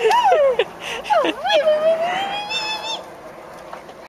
Yeah.